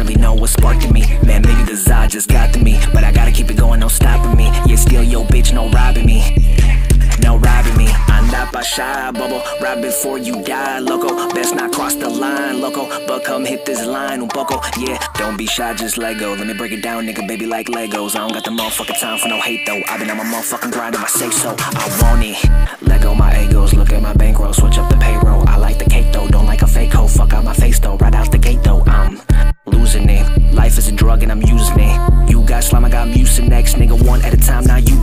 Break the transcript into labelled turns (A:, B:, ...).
A: really know what sparked in me. Man, maybe the Zod just got to me. But I gotta keep it going, no stopping me. Yeah, steal your bitch, no robbing me. No robbing me. Anda pa shy, bubble. Right before you die, loco. Best not cross the line, loco. But come hit this line, poco. Yeah, don't be shy, just let go. Let me break it down, nigga, baby, like Legos. I don't got the motherfucking time for no hate, though. i been on my motherfucking grind, if I say so. I want it. Let go my egos, look at my bankroll. Switch I'm using it. You got slime, I got mucinex. Nigga, one at a time, now you